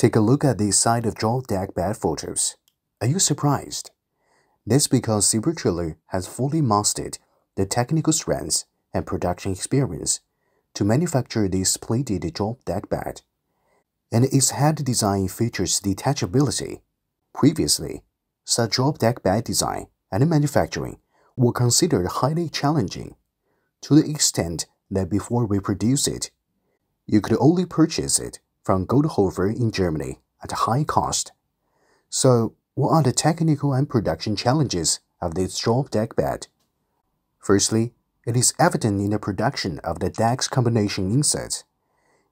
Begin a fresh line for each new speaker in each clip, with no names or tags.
Take a look at these side of deck bed photos. Are you surprised? That's because Supro Trailer has fully mastered the technical strengths and production experience to manufacture this splited deck bed. And its head design features detachability. Previously, such drop deck bed design and manufacturing were considered highly challenging to the extent that before we produce it, you could only purchase it from Goldhofer in Germany at a high cost. So, what are the technical and production challenges of this drop deck bed? Firstly, it is evident in the production of the deck's combination inserts.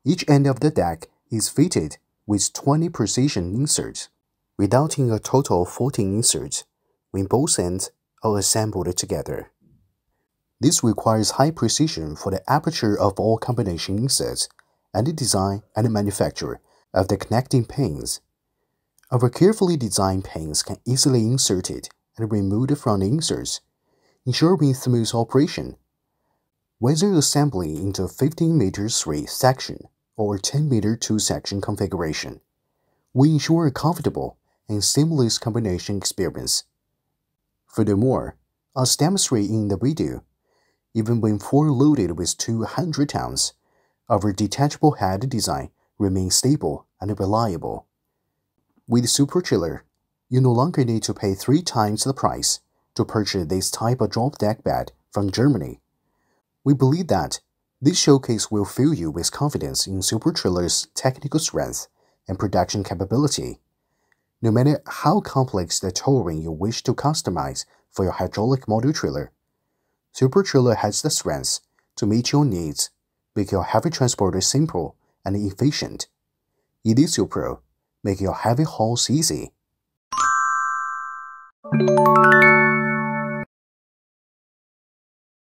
Each end of the deck is fitted with 20 precision inserts, resulting in a total of 14 inserts when both ends are assembled together. This requires high precision for the aperture of all combination inserts and the design and manufacture of the connecting pins. Our carefully designed pins can easily inserted and removed from the inserts, ensuring smooth operation. Whether assembling into a 15 meter 3 section or 10 meter 2 section configuration, we ensure a comfortable and seamless combination experience. Furthermore, as demonstrated in the video, even when full loaded with 200 tons, our detachable head design remains stable and reliable. With Supro Trailer, you no longer need to pay three times the price to purchase this type of drop deck bed from Germany. We believe that this showcase will fill you with confidence in Supro Trailer's technical strength and production capability. No matter how complex the towing you wish to customize for your hydraulic motor trailer, Super has the strength to meet your needs, make your heavy transporter simple and efficient. Easy Supro make your heavy hauls easy.